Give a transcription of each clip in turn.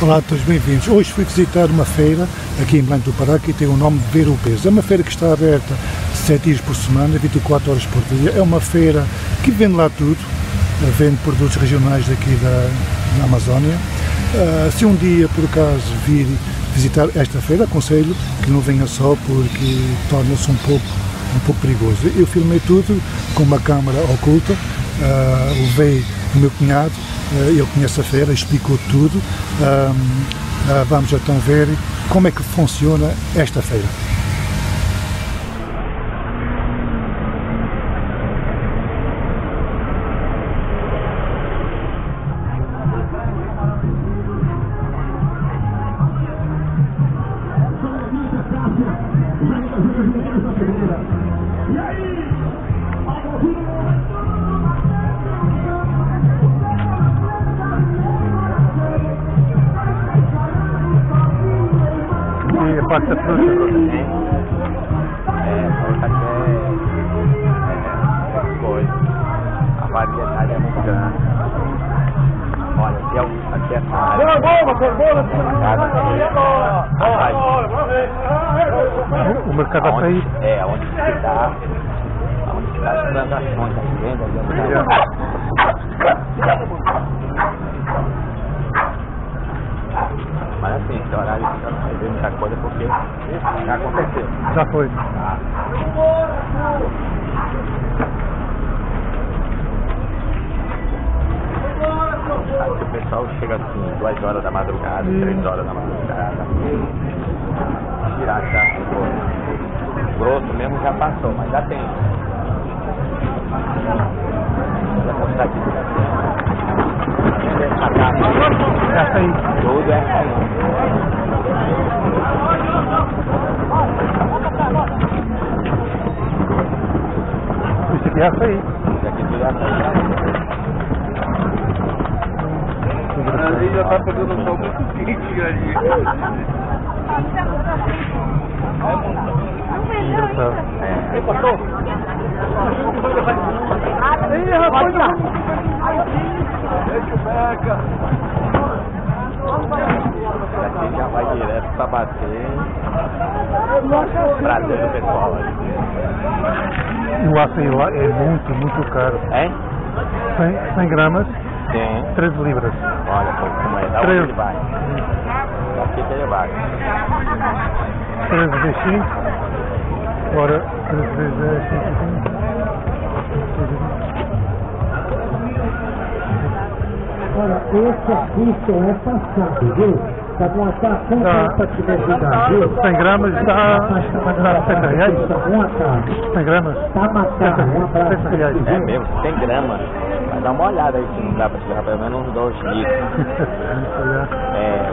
Olá a todos, bem-vindos. Hoje fui visitar uma feira aqui em Belém do Pará que tem o nome de Ver o Peso. É uma feira que está aberta 7 dias por semana, 24 horas por dia. É uma feira que vende lá tudo, vende produtos regionais daqui da, da Amazónia. Uh, se um dia por acaso vir visitar esta feira, aconselho que não venha só porque torna-se um pouco, um pouco perigoso. Eu filmei tudo com uma câmara oculta, uh, levei o meu cunhado, uh, ele conhece a feira, explicou tudo. Uh, vamos então ver como é que funciona esta feira. Já aconteceu. Já foi. Aqui o pessoal chega assim, duas horas da madrugada, três horas da madrugada. Tirar já ficou. Grosso mesmo já passou, mas já tem. Vou mostrar aqui tudo assim. Essa capa, Já saí. Tudo é saindo. Isso aqui já saí. Isso aqui tudo é saindo. Ali já tá pegando um sol muito quente ali. Engraçado. Deixa o beca. Aqui já vai direto pra bater. Prazer do pessoal ali. E o açaí lá é muito, muito caro. Hein? 100, 100 gramas, Tem. 13 libras. Olha como é. Três. ele vai? Daqui que ele vai. 13 vezes 5. Ora, 13 vezes 5. Olha, esse aqui só é passado, viu? Tá bom, tá com Tá. compatibilidade, viu? 100 gramas está, está 70 reais. Boa tarde. 100 gramas. Tá matado. Um abraço. 70 reais. É mesmo, 100 gramas. Mas dá uma olhada aí se não dá pra tirar pelo menos uns 2 litros. É,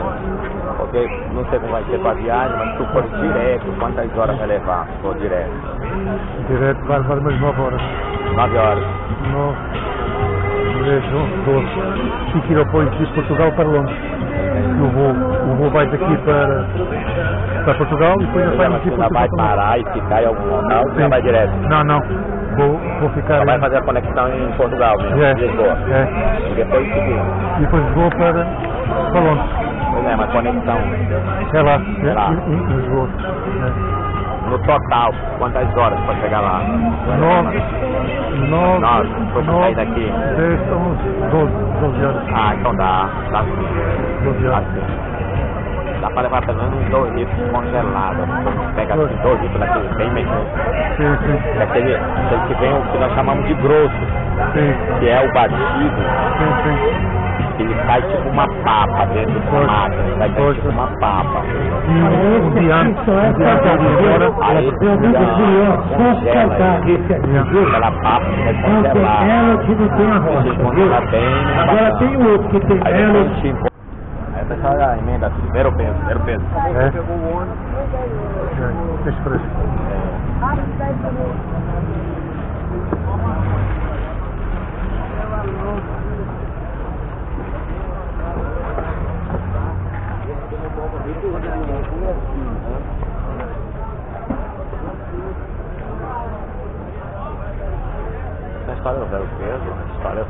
porque não sei como vai ser com a viagem, mas se for direto, quantas horas vai levar se for direto? Direto vai levar umas 9 horas. 9 horas. 9, 10, 11, 12. 5 aeroportos de Portugal para Londres. O voo, o voo vai daqui para, para Portugal e depois saímos de ainda Portugal vai para parar e ficar em algum local ou já vai direto? Não, não. Vou, vou ficar Só vai fazer a conexão em Portugal mesmo, É, Lisboa. é. E depois seguir. E depois vou para, para Londres. Pois é, mas conexão É lá, é, Lá. em, em Lisboa. É. no total, quantas horas para chegar lá? Nove, nove, Nove, depois de sair daqui. dez, onze, doze, doze horas. Ah, então dá, dá sim. Doze Dá horas. sim. Dá para levar pelo menos uns 2 litros congelados. Pega assim 2 litros daquele bem melhor. Sim, sim, Daquele, aquele que vem o que nós chamamos de grosso, sim, que é o batido, sim, sim. Que ele sai tipo uma papa dentro máquina, vai cair Pois. tipo uma papa. E um um de ir embora, Aí esse viu? aquela papa que vai congelar. melo que não tem a rocha, bem, né? Agora tem o outro que tem o pessoal já emenda, primeiro peso, primeiro peso. é, Pegou o ônibus. é, deixa por isso. Essa história do velho peso, a história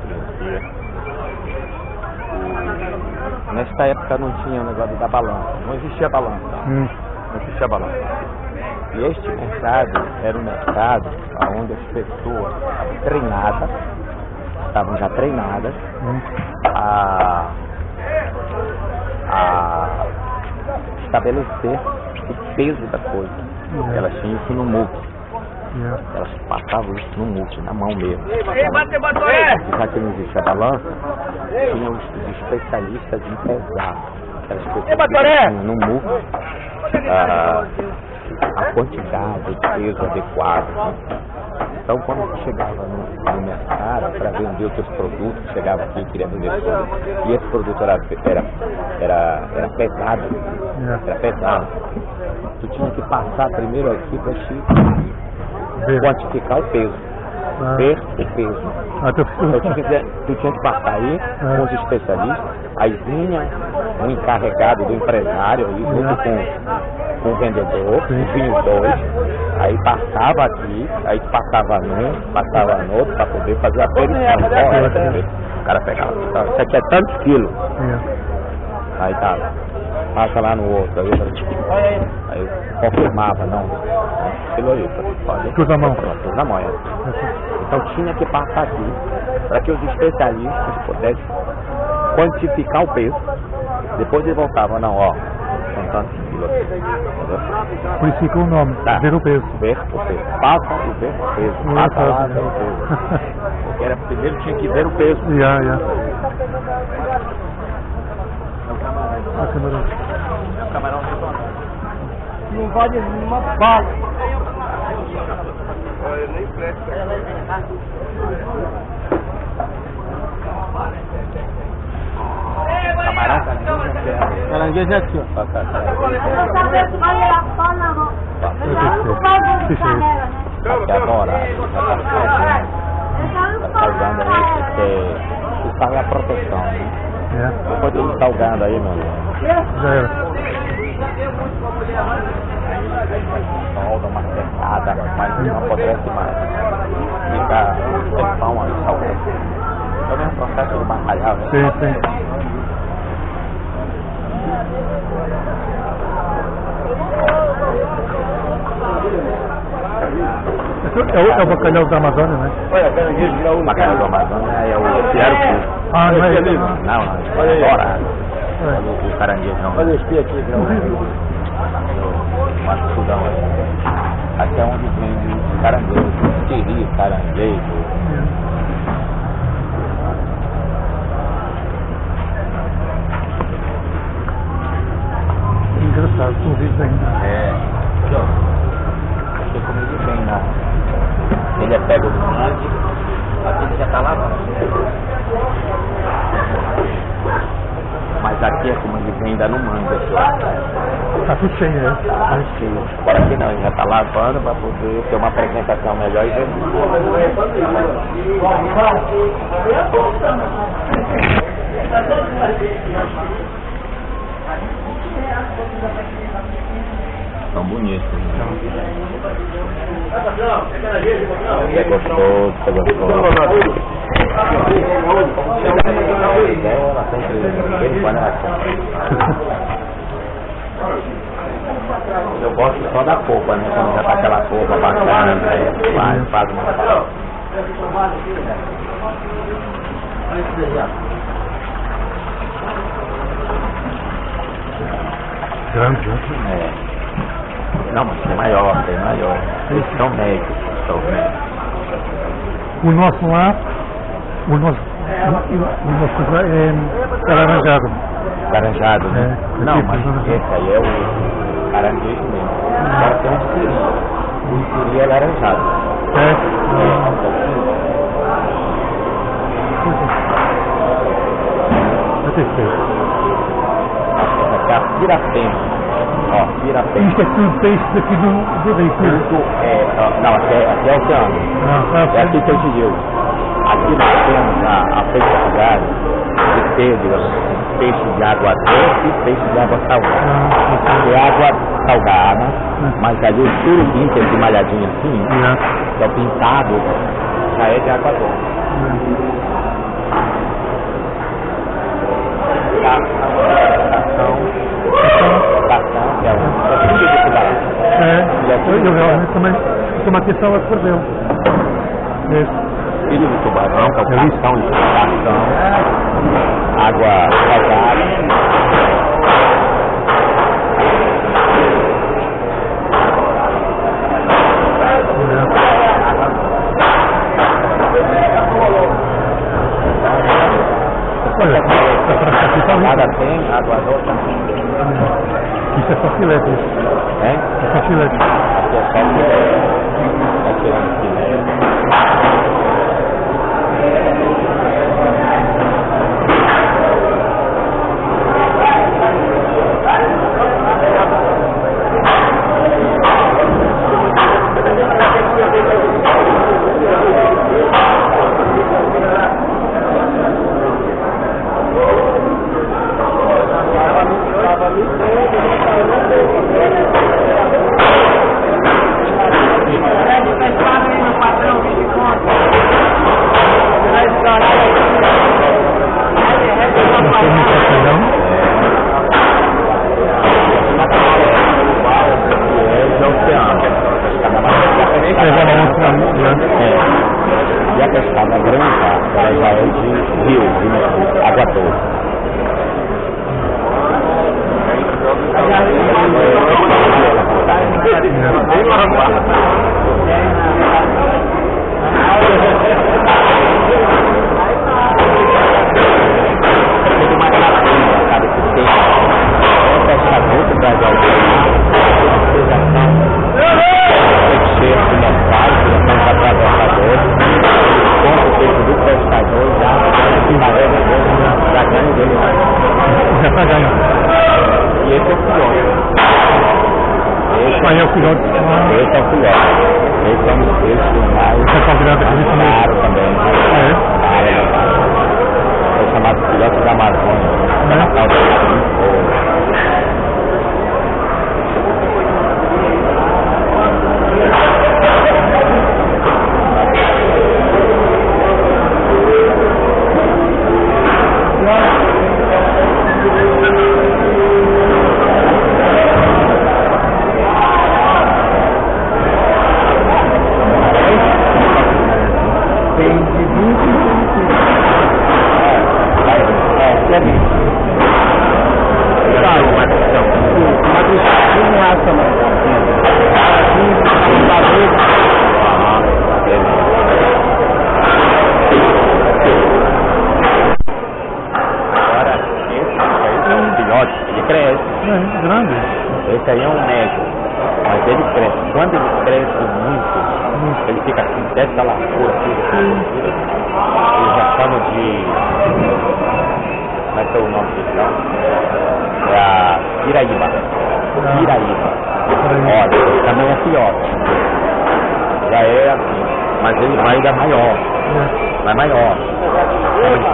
Nesta época não tinha o negócio da balança, não existia balança, Hum. não existia balança. E este mercado era um mercado onde as pessoas treinadas, estavam já treinadas, Hum. a, a estabelecer o peso da coisa. Elas tinham isso no MUC, Yeah. elas passavam isso no MUC, na mão mesmo. Ei, bate, Batoré! Já que não existia balança, tinha os, os especialistas em pesar. Aquelas pessoas no MUC a, a quantidade de peso adequado. Então, quando chegava no, no mercado para vender os seus produtos, chegava aqui e queria vender tudo, e esse produto era, era, era, era pesado, Yeah. era pesado, tu tinha que passar primeiro aqui para te Ver. quantificar o peso, Ah. ver o peso. Ah, tu, Então, tu, tinha- tu tinha que passar aí com os especialistas, aí vinha um encarregado do empresário aí junto com, com o vendedor, vinha os dois, aí passava aqui, aí passava num, passava no outro para poder fazer a é peso? O cara pegava, isso aqui é tantos quilos, Yeah. aí tá, passa lá no outro, aí eu aí eu confirmava, não, aí, pode. Tudo na mão. Tudo na mão, é. Então tinha que passar aqui para que os especialistas pudessem quantificar o peso. Depois eles voltavam, não, ó, são tantos quilos? Por isso o nome. Tá. Ver o peso. Ver o peso. Passa e ver o peso. Não Passa é lá, ver o né? peso. Porque era, primeiro tinha que ver o peso. Yeah, yeah. Ah, camarão. O camarão Não vale uma bala. Olha, nem presta. camarão caranguejo Caranguejo é aqui, ó. Tá, tá, tá. Aqui agora, já tá usando aí, porque isso é a proteção, né? Yeah. Depois tudo salgando aí, meu irmão. Já era. Sol, dá uma secada, mas não apodrece mais. Fica tempão aí salgando. É o mesmo processo do bacalhau, né? Sim, sim. É o, é o bacalhau da Amazônia, né? Olha, caranguejo já O bacalhau do Amazônia é o fiero puro. Ah, não é não. Não, não, Olha aí. é. É. O- o caranguejão. Olha esse pia aqui, já. o maçudão aí. Aqui é onde vende os caranguejos, siri, caranguejo. Engraçado, tu ouvis ainda. É. Aqui, ó. Aqui como ele vem, né? Ele é pego do mangue, aqui ele já tá lavando. Mas aqui é como ele vem ainda aqui, ó. Tá tudo cheio, né? Agora aqui não, ele já tá lavando para poder ter uma apresentação melhor e vender. São bonitos. né? É gostoso, é gostoso. Ela sempre, ele quando ela. Eu gosto só da polpa, né? Quando já tá aquela polpa bacana, né? Vai, faz uma. Grande, né? É. Não, mas tem maior, tem maior. Eles são médicos, são médicos. O nosso lá, o nosso, o, o nosso é, é laranjado. Caranjado, né? É, Não, tipo, mas esse aí é o caranguejo mesmo. Agora tem o siri. O siri é laranjado. É? É, É perfeito. essa aqui é a pirapema. Ó, pirapema. Isto é tudo peixe daqui do, do Rio. Isso é. ó, Não, aqui é, aqui é oceano. Não, É aqui que eu te digo. Aqui nós temos a, a festividade de digamos, peixe de água doce e peixe de água salgada. É água salgada, mas ali o surubim, que é de malhadinho assim, que é o pintado, já é de água doce. Eu realmente também chamo atenção a perdeu. Filho do tubarão, de inspiração água salgada. Nada tem, água doce. Isso é só filete. É? É só filete. Aqui é só filete. Aqui é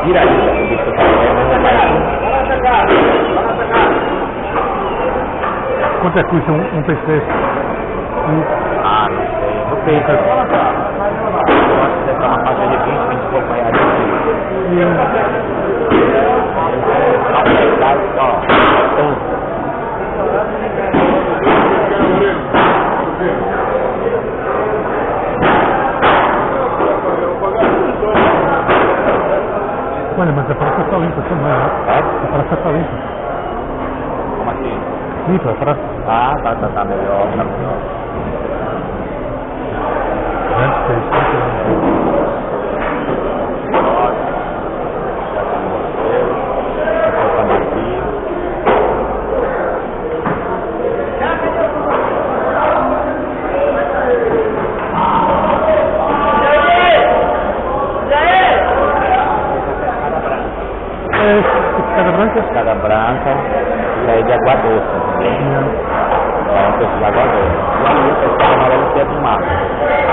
vira aí. Quanto é que custa um, um? Um... Ah, não sei. Não sei. Eu acho que deve estar uma faixa de 20, 25 reais. E... Bueno, mas a praça está limpa também, né? É? A praça está. Como assim? Ah, tá, tá, tá melhor, escada Branca e aí de Água Doce, entendeu? Uhum. É o pessoal de Água Doce. E aí o pessoal amarelo do marca.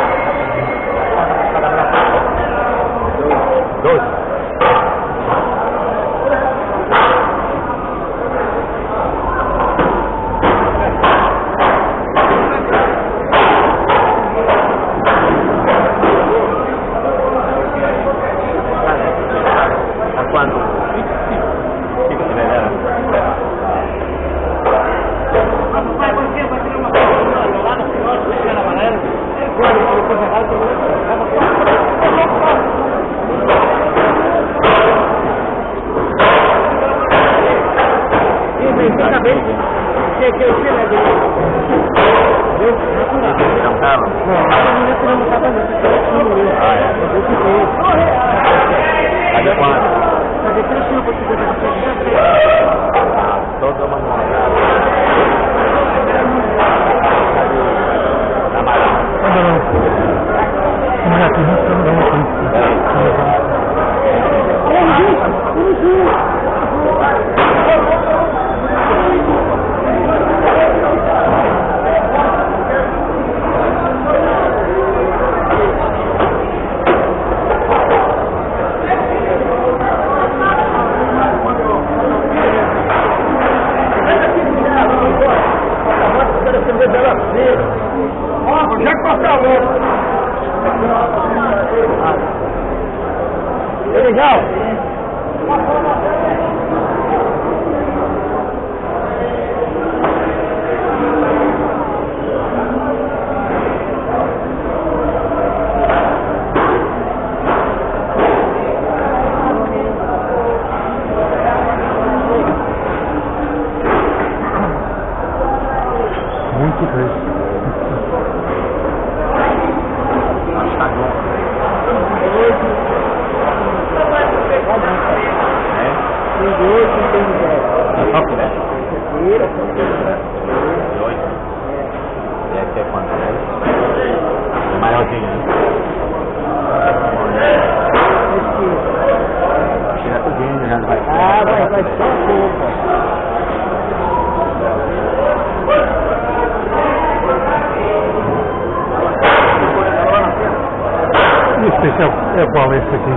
É, é qual este aqui?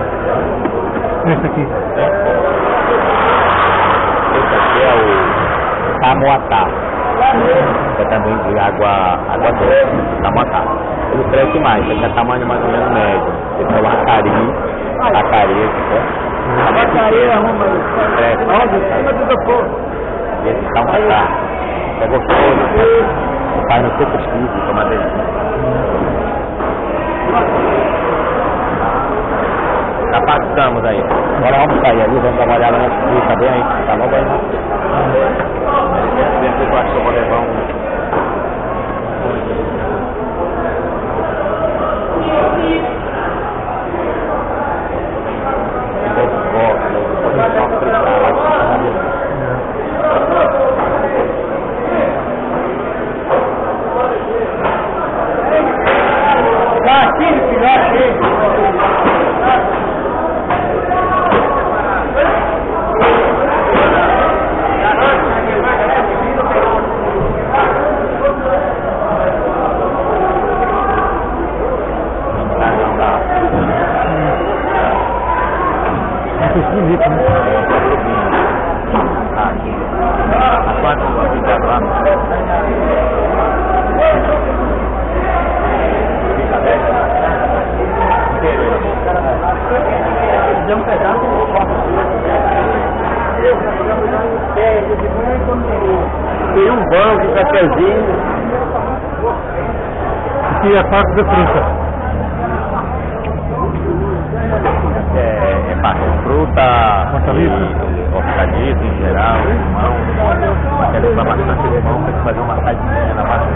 Este aqui. Esse aqui é o Tamoatá. É também de água, água doce. Tamoatá. Ele cresce mais, esse é tamanho mais ou menos médio. Esse é o acari. Acari, esse é. A bacaria arruma isso. Cresce. Olha, em cima do vapor. Esse tamoatá. É gostoso. né? Faz no suco esquisito, uma delícia. Já passamos aí. Agora vamos sair ali, vamos dar uma olhada na fruta bem aí. Tá bom, bem? Dentro eu acho que eu vou levar um. Tem um banco, um cafezinho. Aqui é a parte da fruta. É, é parte de fruta, Hortaliça. e- hortaliça em geral, limão. Quero usar bastante limão para fazer uma saidinha na base.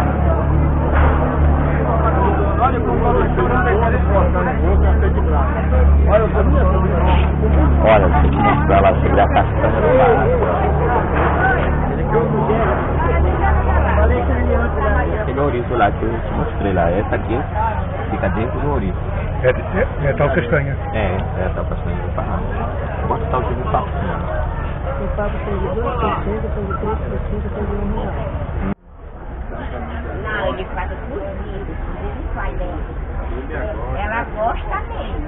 Olha, deixa eu te mostrar lá sobre a castanha do Pará. Aquele ouriço lá que eu te mostrei lá, essa aqui fica dentro do ouriço. É, é, é tal castanha. É, é a castanha do Pará. Quanto tipo de papo? O papo tem de 2%, tem de 3%, tem de 1 real. Não, ele faz cozido, ele faz dentro. Ela gosta mesmo.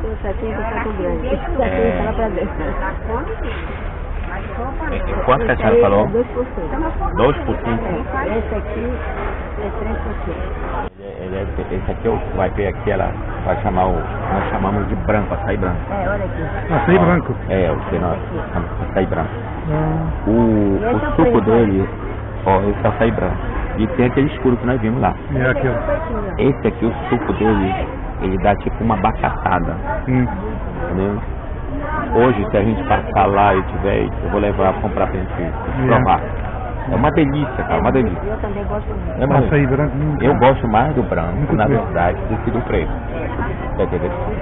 Tem o saquinho que tá com grande. Ela come mesmo. E quanto que a senhora falou? É 2%. 2%? É, Esse aqui é 3%. Ele é- ele é- esse aqui eu- vai ver aqui, ela vai chamar o. Nós chamamos de branco, açaí branco. É, olha aqui. Açaí branco. É, o que nós chamamos de açaí branco. Ah, O, o é suco dele, ó, esse é açaí branco. E tem aquele escuro que nós vimos lá. é aquilo. Esse aqui, o suco dele, ele dá tipo uma bacatada, Hum. entendeu? Hoje, se a gente passar lá e tiver, eu vou levar pra comprar pra gente provar. É uma delícia, cara, uma delícia. Eu também gosto muito. É branco. Eu gosto mais do branco, na verdade, do que do preto.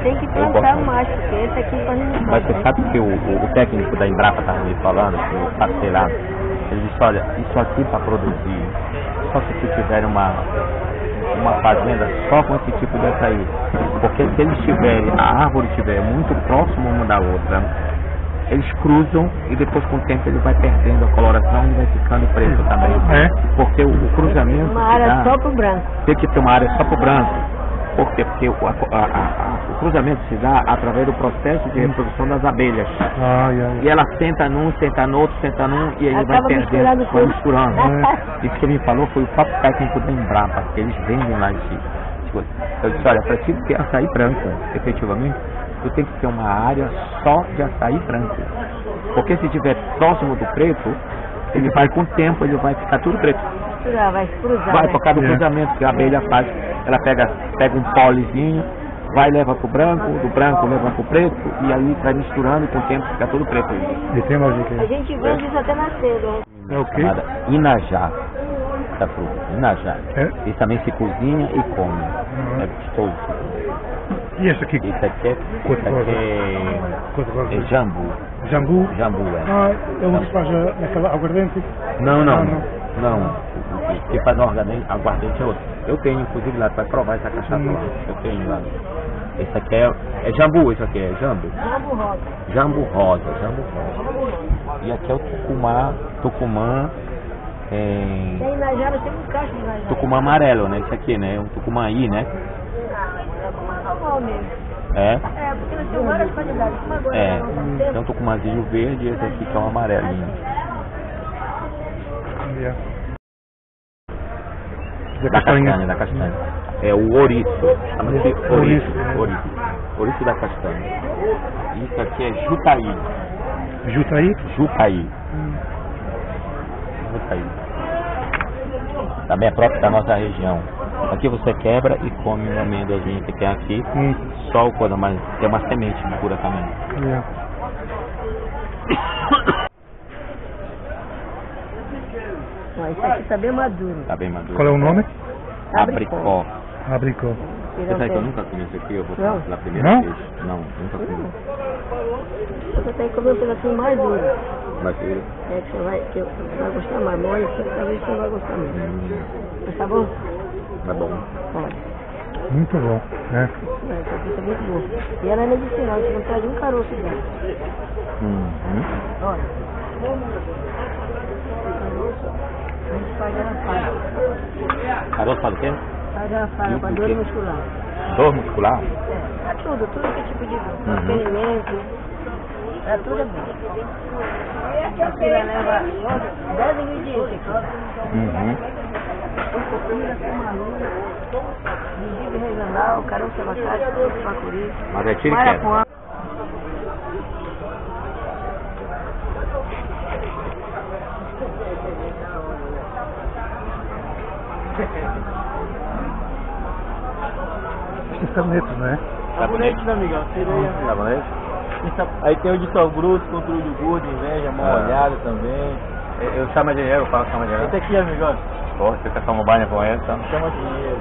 Tem que plantar mais, porque esse aqui quase não Mas você sabe que o, o, o técnico da Embrapa estava me falando, o parceiro lá, ele disse, olha, isso aqui para produzir, só se você tiver uma, uma fazenda só com esse tipo de açaí. Porque se eles tiverem, a árvore estiver muito próxima uma da outra, eles cruzam e depois com o tempo ele vai perdendo a coloração e vai ficando preto também. É? Porque o, o cruzamento Uma que área dá- só pro branco. tem que ter uma área só para o branco. Por quê? Porque o, a- a- a- o cruzamento se dá através do processo de reprodução das abelhas. Ai, ai. E ela senta num, senta no outro, senta num, e aí vai perdendo, vai tudo. misturando. É. Isso que ele me falou foi o próprio técnico da Embrapa, que eles vendem lá de Eu disse, olha, para ti ter açaí branco, efetivamente, tu tem que ter uma área só de açaí branco. Porque se estiver próximo do preto, ele vai com o tempo, ele vai ficar tudo preto. Misturar, vai cruzar, Vai né? por causa do É. cruzamento que a abelha faz. Ela pega, pega um polizinho, vai leva pro branco, do branco leva pro preto, e aí vai misturando e com o tempo fica tudo preto. E tem lógica A gente vende isso até na cedo. hein? É o quê? Chamada Inajá. Da fruta. Inajá. É? Isso também se cozinha e come. É gostoso. E esse aqui? Isso aqui é, isso aqui é, é jambu. Jambu? Jambu, é. Ah, é onde se faz aquela aguardente? Não, não. não. Não. O que- faz aguardente, aguardente é outro. Eu tenho, inclusive, lá, vai provar essa cachaça lá. Eu tenho lá. Esse aqui é, é jambu, isso aqui é jambu. Jambu rosa. Jambu rosa, jambu rosa. E aqui é o tucumã, tucumã, é, Tem na Jara, tem um caixa de Najara. tucumã amarelo, né? Esse aqui, né? Um tucumã aí, né? É como normal mesmo. É, É, porque nós temos várias qualidades. Como agora é. tá Tem um tempo. tucumãzinho verde e esse aqui que é um amarelinho. Yeah. Da castanha, da castanha. É o ouriço. Chama-se Ouriço, ouriço. é. Ouriço. Ouriço da castanha. Isso aqui é jutaí. Jutaí? Jutaí. Jutaí. Também é próprio da nossa região. Aqui você quebra e come uma amêndoazinha que tem aqui. Hum. Só o coisa, mas tem uma semente pura também. Yeah. Ó, isso aqui tá bem maduro. Tá bem maduro. Qual é o nome? Abricó. Abricó. Você sabe que eu nunca comi isso aqui? Eu vou Não. falar pela primeira Não? vez. Não, nunca comi. Você tem que comer um pedacinho mais duro. Mas eu- É que você vai, que você vai gostar mais. Mole, você talvez você não vai gostar mesmo. hum, Mas tá bom? é bom. Muito bom. É. É, essa aqui tá muito boa. E ela é medicinal, você não perde um caroço dela. Uhum. Olha. A gente faz garrafada. Caroço faz o quê? Faz garrafada com dor muscular. Dor muscular? É, tudo, tudo que é tipo de dor. Uhum. Experimento. É tudo é bom. Aqui ela leva 10 ingredientes aqui. Uhum. Cocopira, camarão, gengibre regional, caroço abacate, caroço bacuri, Mas é tiro e queda. Marapuã. Estes sabonetes, não é? Sabonete, né, amigão? Tirei, amigo. Sabonete? Aí tem o de sal grosso, controle de gordo, inveja, mão Ah. olhada também. Eu, eu chamo dinheiro, eu falo chama dinheiro. Esse aqui, amigão, Pô, você quer tomar banho com essa? chama dinheiro.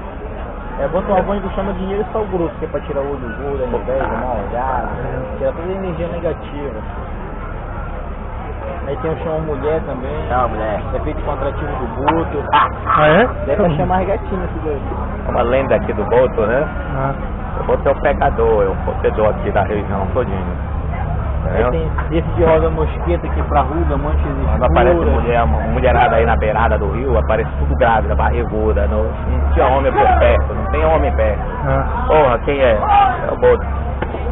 É bom tomar banho com chama dinheiro e sal grosso, que é pra tirar o olho gordo, a inveja, mão olhada, tirar toda a energia negativa. Aí tem o chama mulher também. Não, mulher. É feito com atrativo do boto. Ah, é? Deve pra chamar gatinho esse daí. É uma lenda aqui do Boto, né? Ah, O Boto é o pecador, é o fodedor aqui da região todinho. Aí tem esse de rosa mosqueta que pra ruga, manchas escuras. Quando aparece mulher, uma mulherada aí na beirada do rio, aparece tudo grávida, barriguda, não, não tinha homem por perto, não tem homem perto. ah. Porra, quem é? É o Boto,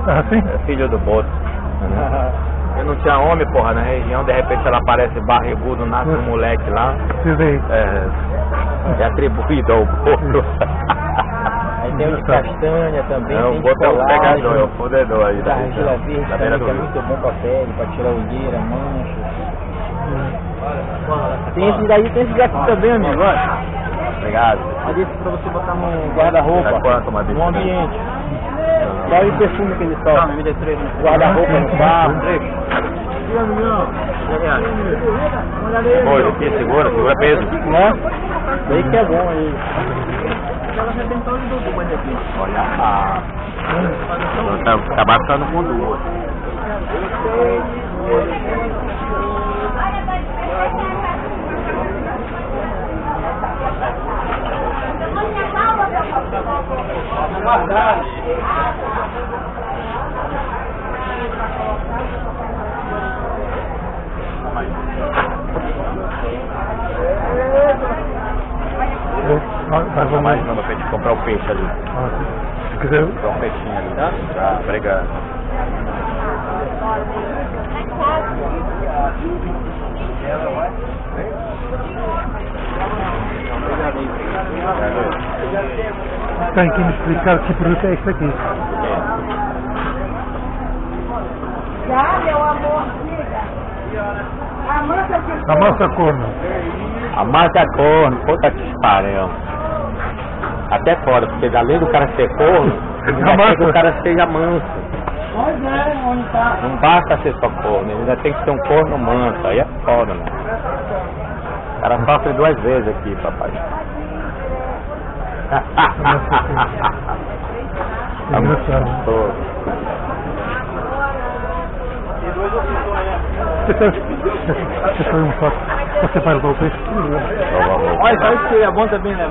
Ah, sim? é filho do Boto. Eu não tinha homem, porra, na região, de repente ela aparece barrigudo, nasce um moleque lá, Vocês aí. é, é atribuído ao Boto. Aí tem o de castanha também, É, tem o de Boto é o colagem, pegador, é o fodedor aí da argila região, verde da também, que é muito bom pra pele, pra tirar olheira, mancha. Tem esse daí, tem esse daqui também, amigo, olha. Obrigado. Olha esse pra você botar no guarda-roupa, quanto, uma no ambiente. Só de perfume que ele solta. me dê três. Guarda-roupa no carro. Olha aqui, segura, segura peso. Né? Daí que é bom aí. Olha a. Tá, acabar ficando com duas. Vai, vai, Mais uma pra gente comprar o peixe ali. Se quiser, Comprar um peixinho ali. Tá? Tá, obrigado. Tem que me explicar que produto é este aqui. Já, meu amor, diga. A massa de A massa corno. A marca corno, puta que pariu. Até fora, porque além do cara ser corno, ainda que o cara seja manso. Pois é, onde tá? Não basta ser só corno, ainda tem que ser um corno manso. Aí é foda, né? O cara sofre duas vezes aqui, papai. Tá muito Engraçado. gostoso. Você foi um saco. Você vai levar o peixe? Olha, sabe que é bom também, né?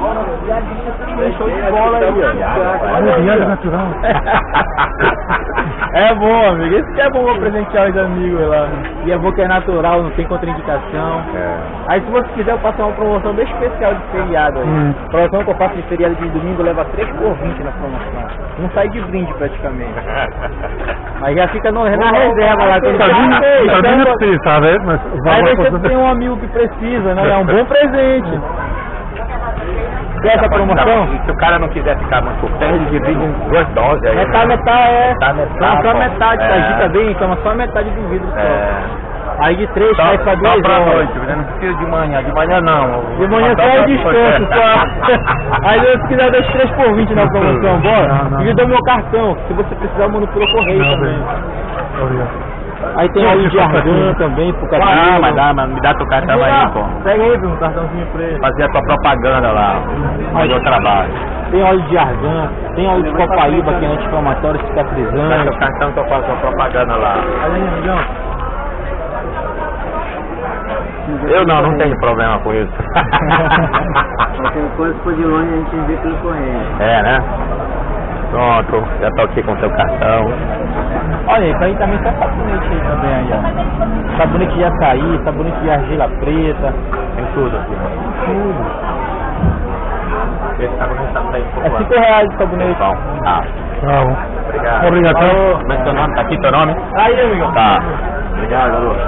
Deixou de bola aí, ó. Viagem natural. É bom, amigo. Isso que é bom pra presentear os amigos lá. E é bom que é natural, não tem contraindicação. É. Aí se você quiser eu passo uma promoção bem especial de feriado aí. Hum. Promoção que eu faço de feriado de domingo leva 3 por 20 na promoção. Não sai de brinde praticamente. Mas já fica no, na reserva lá. Quando Sabina, Ei, Sabina então, precisa, sabe? Mas vai Aí você tem um amigo que precisa, né? É um bom presente. Quer essa promoção? Se o cara não quiser ficar muito perto, ele divide em duas doses aí. Metade, né? metade, é. Metade, metade, Toma só metade, É. tá? Agita bem, toma só metade do vidro só. É. Aí de três Só, cai pra só duas pra horas. noite, você não precisa de manhã. De manhã não. De manhã Só é descanso, só. Aí se quiser das 3 por 20 na promoção, bora? Não, não. E eu dou meu cartão. Se você precisar, eu mando pelo correio Não, também. Obrigado. Aí tem óleo de argan também pro cabelo. Ah, mas dá, mas me dá teu cartão aí, pô. Pega aí, um cartãozinho pra ele. Fazer a tua propaganda lá. Onde eu trabalho. Tem óleo de argan, tem óleo de copaíba que é anti-inflamatório, cicatrizante. teu cartão que eu faço a propaganda lá. Olha aí, amigão. Eu não, não tenho problema com isso. Qualquer coisa, se for de longe, a gente envia pelo correio. É, né? Pronto, já tô aqui com teu cartão. Olha, isso aí também tem sabonete aí também aí, ó. Sabonete de açaí, sabonete de argila preta. Tem tudo aqui. Tudo. Esse sabonete tá saindo por É quanto? 5 reais o sabonete. Bom, tá. Tá bom. Obrigado. Obrigado. Como é que teu nome? Tá aqui teu nome? Aí, amigão. Tá. Obrigado, garoto.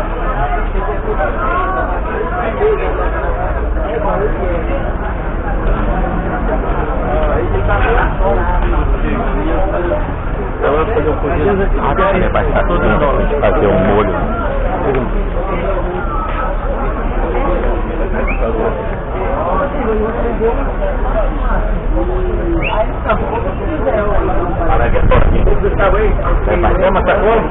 Ele vai em dólar. Fazer um molho. Fala que eu tô aqui. Vai fazer uma sacola?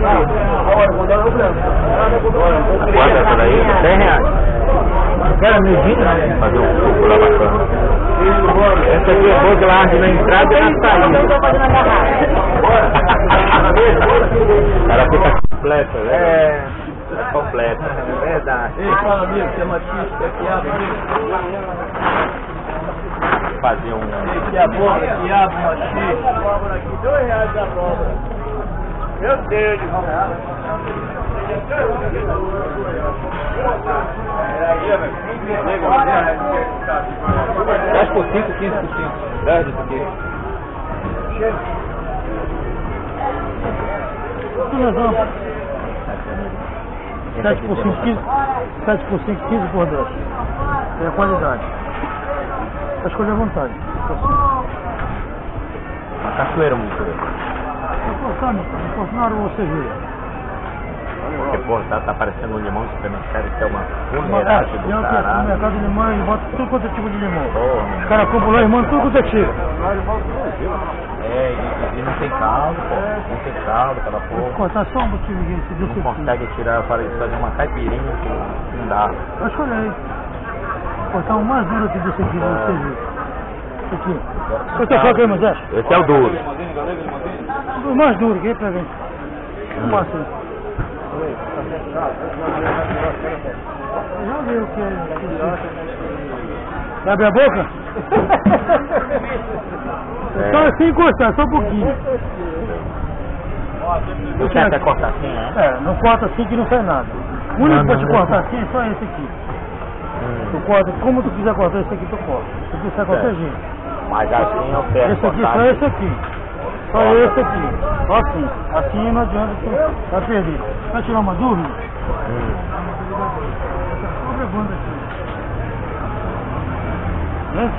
Quanto é essa daí? 100 reais. Quero medida? Fazer um suco lá bacana. Essa aqui é boa que ela arde na entrada e na saída. Cara fica completo, né? É. É completo. É verdade. Ei, fala amigo, tem uma tisca aqui, Fazer um. A abóbora, tisca. abóbora aqui, dois reais a abóbora. Meu Deus céu. 10 por 5, 15 por 5. 10 disso aqui. Esse aqui tem uma- 7 por 5, 15 por 2. É a qualidade. A escolha à vontade. Uma cachoeira muito. Na hora você vê. Porque, pô, tá, tá parecendo um limão de supermercado que é uma fuleiragem do no caralho. mercado de limão e bota tudo quanto é tipo de limão. Porra, Os caras compram lá e mandam tudo quanto é tipo. É, É, e, e não tem caldo, pô. Não tem caldo, aquela porra. cortar só um aqui, esse Não consegue tirar, eu falei, fazer uma caipirinha que não dá. Eu escolhi. Vou cortar um mais duro aqui desse aqui, pra você ver. Esse aqui. Esse é que é? Esse é o duro. O mais duro aqui, pra ver. Como assim? Já viu o que é. Abre a boca? É. Só assim encostar, só um pouquinho. O certo é cortar assim, né? É, não corta assim que não sai nada. O único pra te cortar assim é só esse aqui. Tu corta, como tu quiser cortar esse aqui, tu corta. Tu quiser qualquer Certo. jeito. Mas assim eu quero Esse aqui, cortar. só esse aqui. Só esse aqui. Só assim. Assim não adianta tu vai perder. Vai tirar uma dúvida? Só pergunta aqui. Né?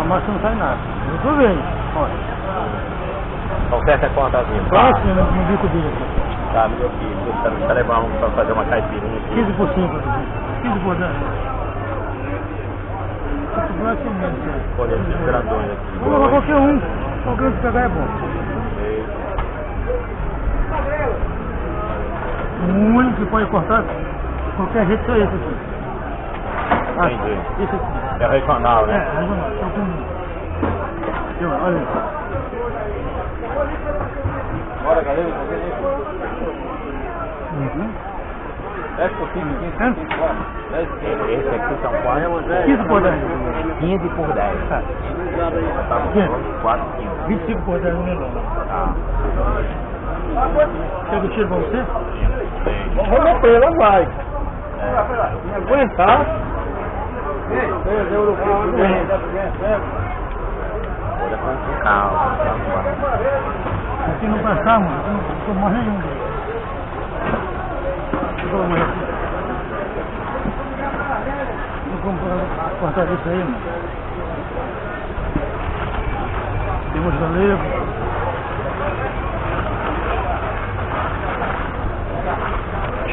A massa não sai nada. Tô vendo. Olha. Então certo é. Só Tá, assim no, no bico dele tá meu filho. Você precisa levar um pra fazer uma caipirinha aqui. 15 por 5 aqui. 15 por 10. Esse buraco é menos, cara. Escolher esses grandões aqui. Vou levar qualquer um. Um que pegar é bom. O único que pode cortar qualquer jeito só esse aqui. Ah, Entendi. esse aqui. É regional, É, né? regional. Só com... Aqui, ó, olha aí. Uhum. Esse aqui são quantos? 15 por 10. 15 por 10. Tá. Tá Quê? bom? 4 quilos. 25 por 10 no melão. Tá. Que eu tire pra você? Tem. Vamos pra ela, vai. É. Aguentar. Olha com calma. Aqui não passar, mano. Eu tô morrendo. Tô morrendo. Não como cortar isso aí, mano. Temos galego.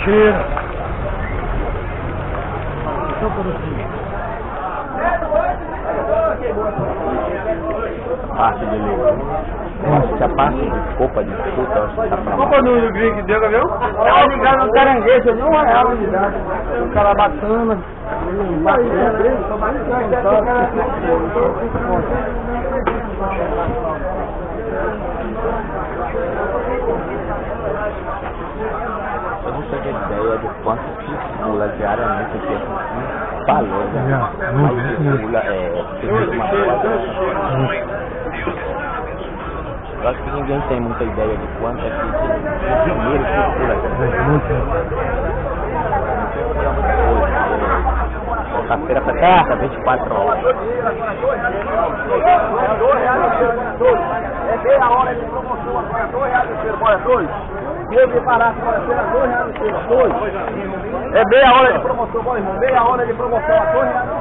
Cheiro. Só por aqui. Parte de legume. Eu acho que a parte de polpa de fruta, eu acho que tá pra lá. Opa, no gringo que deu, viu? Tava ligado no caranguejo, não é real. O cara bacana. Eu não tenho ideia de quanto circula diariamente aqui. Um valor, né? É, não, Mas circula, é, circula uma coisa. Eu acho que ninguém tem muita ideia de quanto é que de dinheiro circula aqui. Quarta-feira pra terça, 24 horas. É bem a hora de promoção agora, dois reais no cheiro, bora dois. Meu de parar agora, será dois reais no cheiro, dois. É bem a hora de promoção, bora irmão, bem a hora de promoção, dois reais no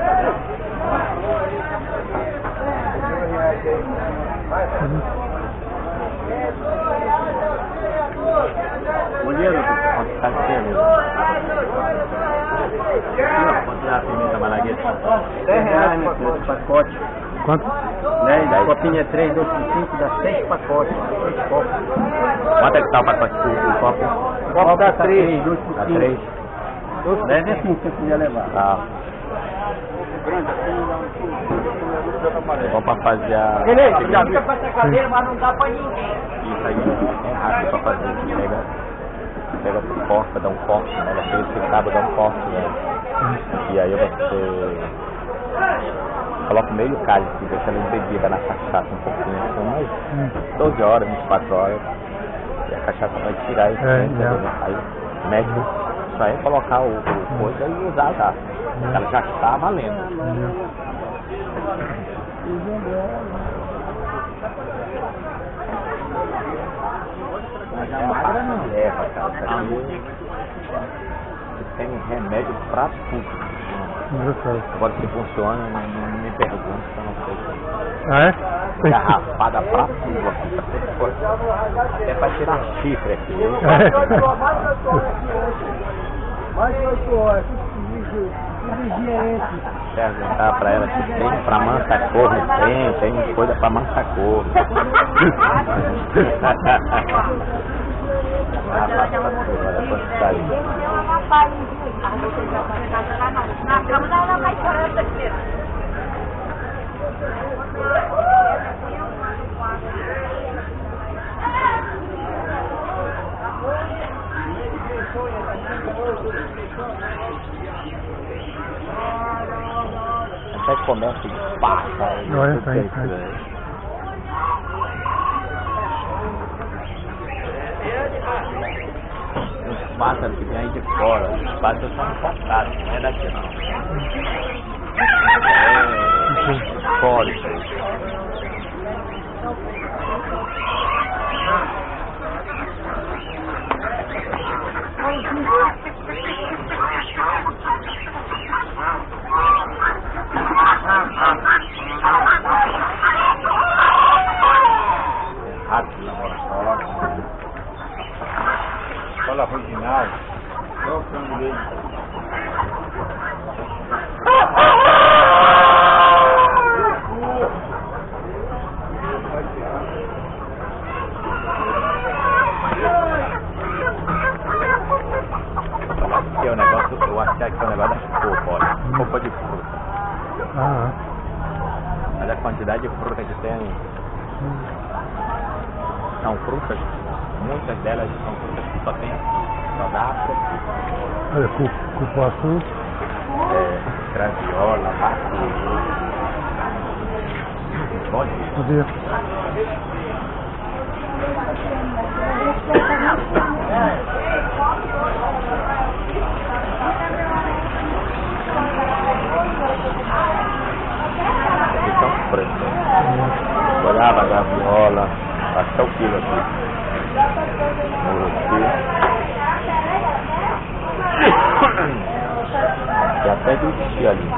Bom Quanto tá sendo? Quanto é a pimenta malagueta? 10 reais nesse pacote. Quanto? 10, copinha 3, 2 por 5, dá 6 pacotes, 6 copos. Quanto é que tá o pacote do copo? Copo dá 3, 2 por Tá 5. 3? 10 é 5 se você quiser levar. Tá. É bom pra fazer a... Ele, Fica- já com essa cadeira, mas não dá pra ninguém. Isso aí é rápido pra fazer. Pega, pega, corta, dá um corte nela, fez esse cabo, dá um corte nela. E aí você coloca meio cálice, deixa ela embebida na cachaça um pouquinho, assim, umas 12 horas, 24 horas. E a cachaça vai tirar esse É, é. né? Aí mete isso aí, colocar o, o coisa e usar já. Ela já está valendo. A magra não leva, cara. Tem remédio pra tudo. Agora se funciona, não, não me pergunte, eu não sei. Ah, é? Garrafada pra coisa. Até pra tirar chifre aqui. É. Mais de 8 horas, vigia é esse? Perguntar pra ela se tem pra mansa cor, tem, tem coisa pra mansa cor. Na cama ela vai chorando aqui. Até começa de passa. Olha, tá aí, tá aí. Os pássaros que vêm aí de fora, os pássaros são importados, não é daqui não. É fora isso aí. Rato na laboratório. Escola original. Qual o nome dele? Que é o negócio, eu acho que é o negócio das polpas, olha. Polpa de fruta. Ah, Olha a quantidade de fruta que tem. São frutas, muitas delas são frutas que só tem, só dá África. ah. olha, cu- cupuaçu. é, graviola, bacuru. Pode ir. Cadê? Aqui são pretos. Olhava a graviola, até o quilo aqui. Moroci. E até de ali.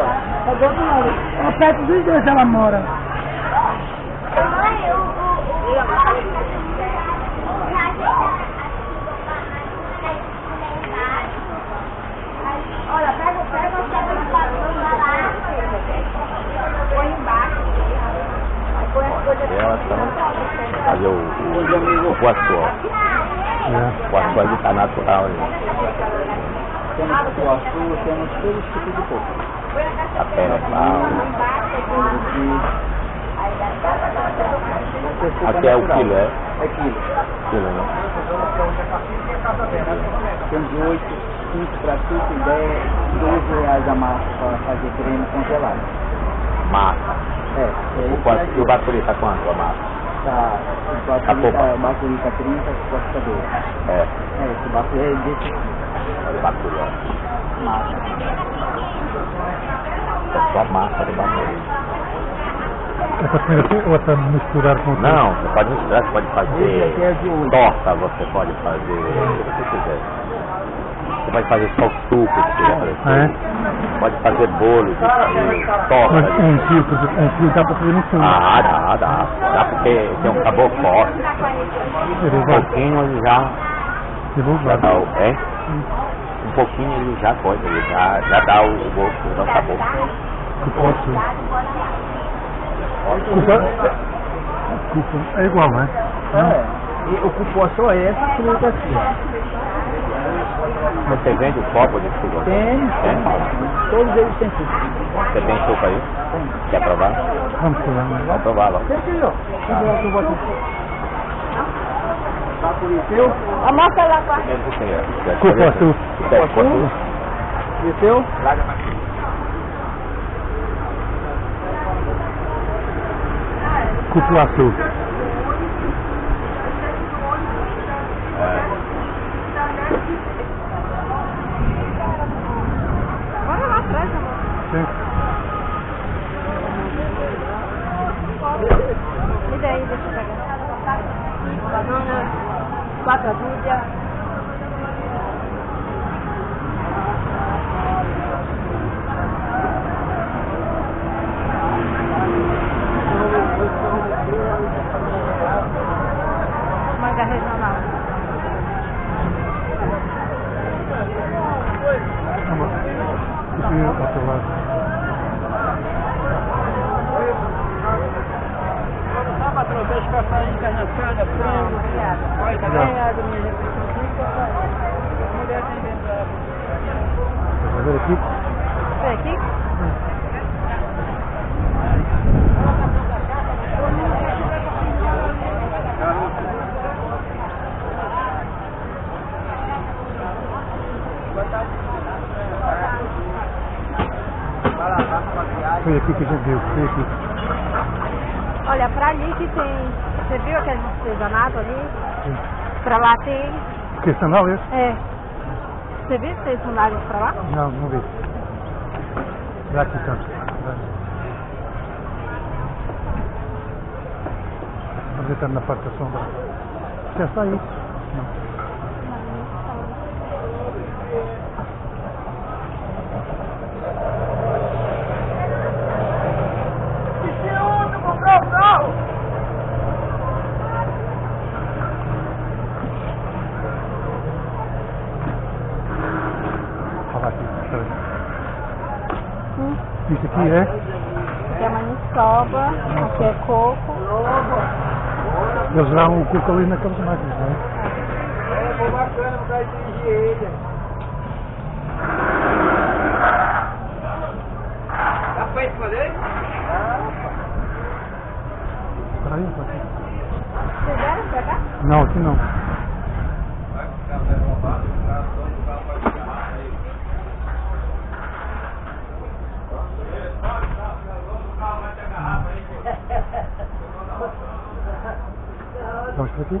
É perto dos dois ela mora. Olha, pega, pega, pega na patrona lá. Põe embaixo. Aí põe as coisas E elas estão fazer o, o, o guaçu, ó. É. O guaçu ali tá natural ali. Temos cupuaçu, temos todos os tipos de polpa. A pele é pau. Aqui é o quilo, é? É quilo. Quilo, né? Temos 8, 5 para 5, 10, 12 reais a massa para fazer creme congelado. Massa. É, é O, guaçu, e o bacuri tá quanto a massa? Tá, o bacuri polpa. tá, bacuri tá 30, custa 12. É, É, esse bacuri é desse olha o bacuri, ó. massa. É só massa do bacuri. É para comer assim ou é para misturar com outro? Não, você pode misturar, você pode é fazer oito. torta, você pode fazer o que você quiser. Você pode fazer só o suco, se quiser fazer Ah, é? suco. Pode fazer bolo torta. Mas um quilo, um quilo dá para fazer no fundo. Ah, dá, dá. Dá porque tem um sabor forte. Um pouquinho já, já Derivado. dá o. É? Um pouquinho ele já coisa, ele já, já dá o gosto, dá o sabor. Cupa... Cupa... É igual, não é? E o cupuaçu é essa fruta aqui. Você vende o copo de suco? Tem, Tem? todos eles têm suco. Você tem suco aí? Quer provar? Vamos provar, né? Vamos provar lá. Tem aqui, ó. Conheceu? Amostra lá pra Cupoçu. Cupoçu. Conheceu? Larga pra aqui. Cupuaçu. Foi aqui que a gente viu. Foi aqui. Olha, pra ali que tem. Você viu aquele artesanato ali? Sim. Pra lá tem. Que sandálias? É. Você viu que tem sandálias pra lá? Não, não vi. Dá aqui tanto. Vamos entrar na parte da sombra. Já está aí. Não. Fala aqui. espera aí. Isso aqui é? Aqui é maniçoba, aqui é coco. Eles dão o coco ali naquelas máquinas, não é? É, foi bacana causa de dirigir ele. Dá pra ir fazer? Espera aí, aqui. Vocês vieram pra cá? Não, aqui não. Vamos por aqui?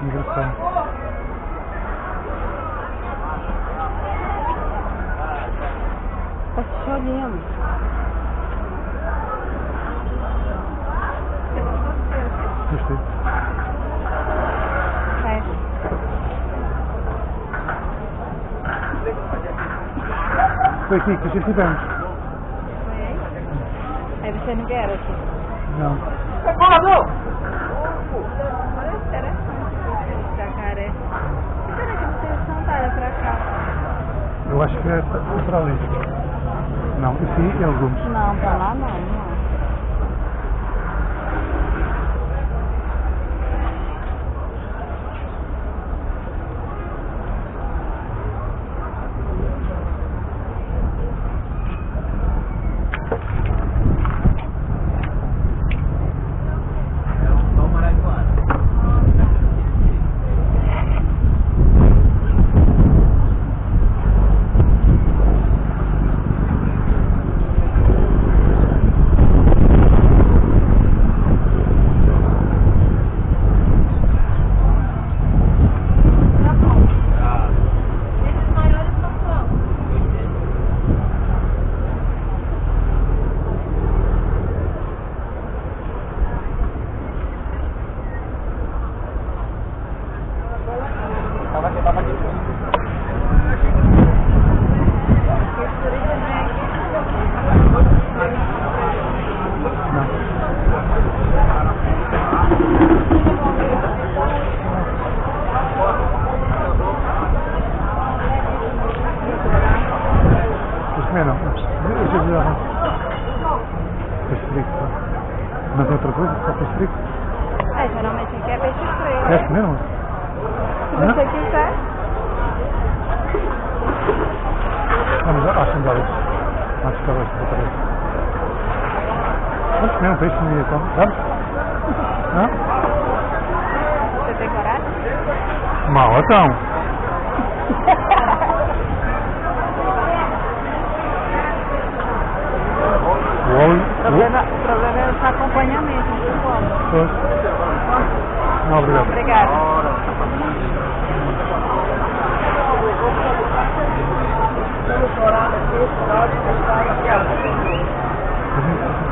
Engraçado. Tá chorinho. Gostei. É. Foi aqui que tivemos. Foi aí? Você não quer aqui. Não. Olha, interessante esse jacaré. Por que será que não tem sandália pra cá? Eu acho que é para ali. Não, esse é legumes. Não, pra lá não,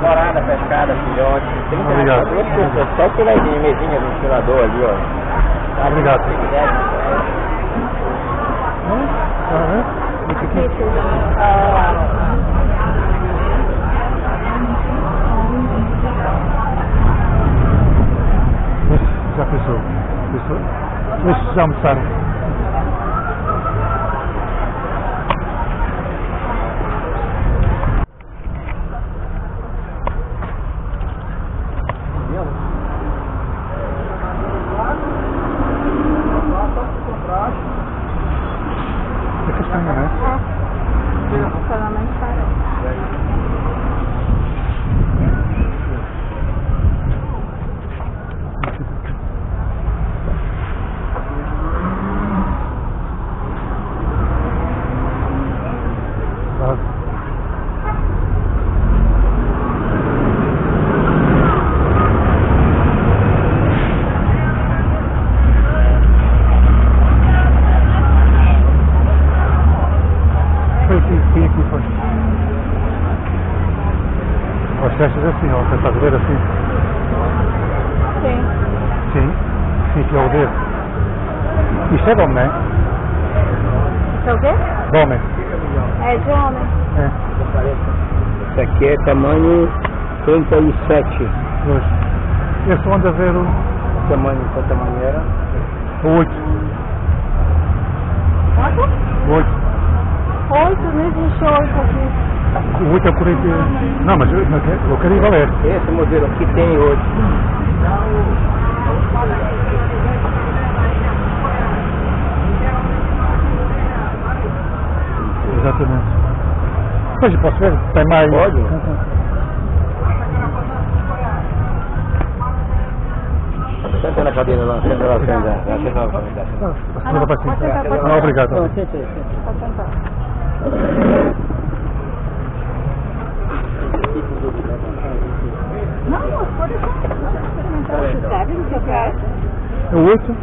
Dourada, pescada, filhote. 30 Obrigado. reais. Só vir mesinha, ventilador ali, ó. Obrigado. Ah, é? Esse aqui. Esse já pensou? Pensou? Esses já almoçaram. É castanha, né? Pelo menos parece. Claro. Foi aqui, quem aqui foi? As festas assim, ó, você estás a ver assim? Sim. Sim. Sim, que é o dedo. Isto é de homem, não é? Isso é o quê? De homem. É de homem. É. Isso aqui é tamanho 37. Dois. Eu só ando a ver o, Tamanho, de qualquer maneira. o 8. Quanto? O 8. Oito, não existe oito aqui. O 8 é o 40. Não, mas eu, eu quero- eu quero ir valer. Esse modelo aqui tem hoje. Exatamente. Pois eu posso ver? Tem mais. Pode. Senta na cadeira lá, senta lá, senta lá. Senta lá, senta sentar, Não, sentar. obrigado. Pode sentar. Não, moço, pode experimentar. Você sabe o que eu quero? É o 8?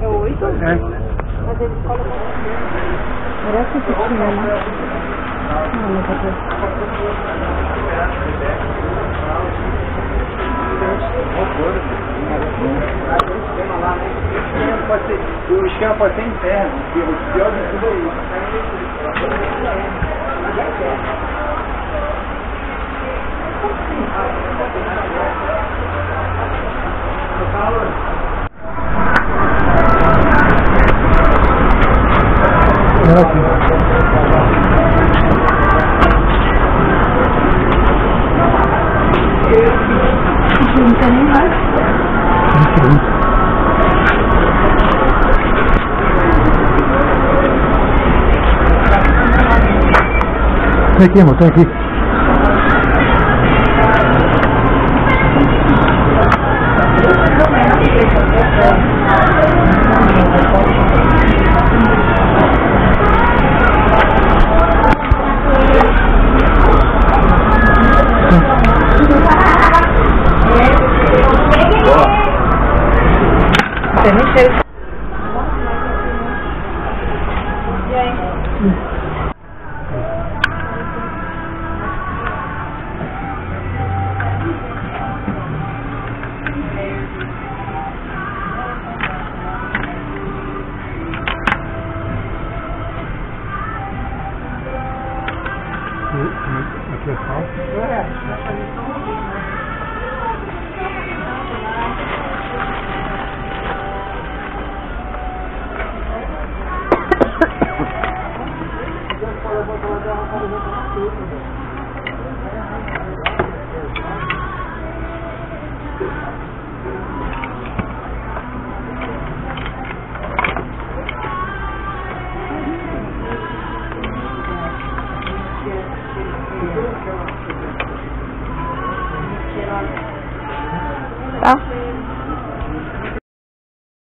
É oito? É. Mas eles colocam... Parece que tinha, né? Não. O esquema pode ser interno. O pior de tudo é isso. Era Tem aqui, amor, tem aqui. Aqui é sal.